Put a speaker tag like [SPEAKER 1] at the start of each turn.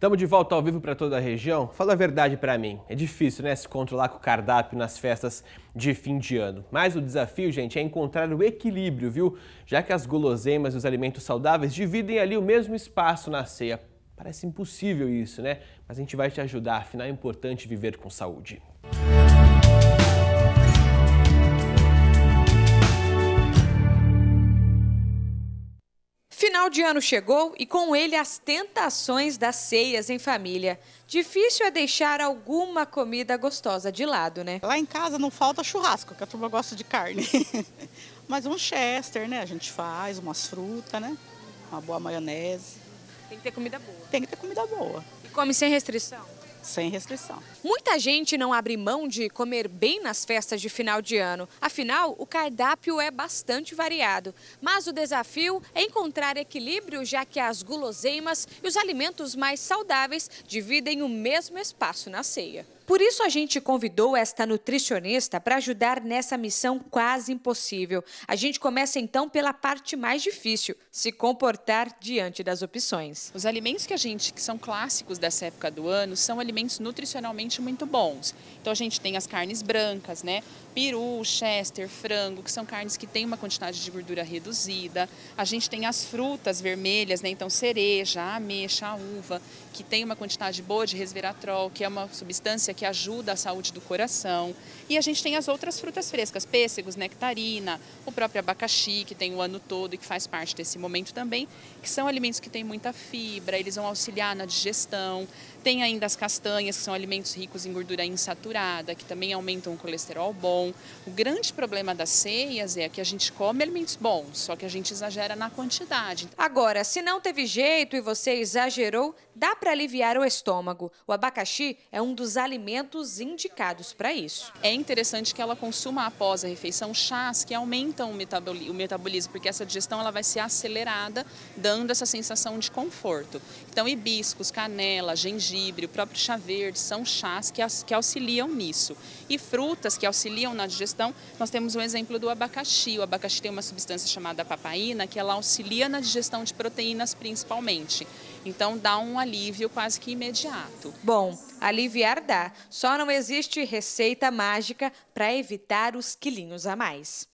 [SPEAKER 1] Estamos de volta ao vivo para toda a região. Fala a verdade para mim. É difícil, né, se controlar com o cardápio nas festas de fim de ano. Mas o desafio, gente, é encontrar o equilíbrio, viu? Já que as guloseimas e os alimentos saudáveis dividem ali o mesmo espaço na ceia. Parece impossível isso, né? Mas a gente vai te ajudar, afinal é importante viver com saúde.
[SPEAKER 2] Final de ano chegou e com ele as tentações das ceias em família. Difícil é deixar alguma comida gostosa de lado, né?
[SPEAKER 3] Lá em casa não falta churrasco, que a turma gosta de carne. Mas um chester, né? A gente faz, umas frutas, né? Uma boa maionese.
[SPEAKER 2] Tem que ter comida boa.
[SPEAKER 3] Tem que ter comida boa.
[SPEAKER 2] E come sem restrição?
[SPEAKER 3] Sem restrição.
[SPEAKER 2] Muita gente não abre mão de comer bem nas festas de final de ano. Afinal, o cardápio é bastante variado. Mas o desafio é encontrar equilíbrio, já que as guloseimas e os alimentos mais saudáveis dividem o mesmo espaço na ceia. Por isso, a gente convidou esta nutricionista para ajudar nessa missão quase impossível. A gente começa então pela parte mais difícil: se comportar diante das opções.
[SPEAKER 4] Os alimentos que a gente que são clássicos dessa época do ano são alimentos nutricionalmente muito bons. Então a gente tem as carnes brancas, né? Peru, chester, frango, que são carnes que têm uma quantidade de gordura reduzida. A gente tem as frutas vermelhas, né? Então cereja, ameixa, uva, que tem uma quantidade boa de resveratrol, que é uma substância que ajuda a saúde do coração. E a gente tem as outras frutas frescas, pêssegos, nectarina, o próprio abacaxi, que tem o ano todo e que faz parte desse momento também, que são alimentos que têm muita fibra, eles vão auxiliar na digestão. Tem ainda as castanhas, que são alimentos ricos em gordura insaturada, que também aumentam o colesterol bom. O grande problema das ceias é que a gente come alimentos bons, só que a gente exagera na quantidade.
[SPEAKER 2] Agora, se não teve jeito e você exagerou, dá para aliviar o estômago. O abacaxi é um dos alimentos indicados para isso.
[SPEAKER 4] É interessante que ela consuma após a refeição chás que aumentam o metabolismo, porque essa digestão ela vai ser acelerada, dando essa sensação de conforto. Então, hibiscos, canela, gengibre, o próprio chá verde são chás que, que auxiliam nisso. E frutas que auxiliam na digestão, nós temos um exemplo do abacaxi. O abacaxi tem uma substância chamada papaina que ela auxilia na digestão de proteínas principalmente. Então dá um alívio quase que imediato.
[SPEAKER 2] Bom, aliviar dá. Só não existe receita mágica para evitar os quilinhos a mais.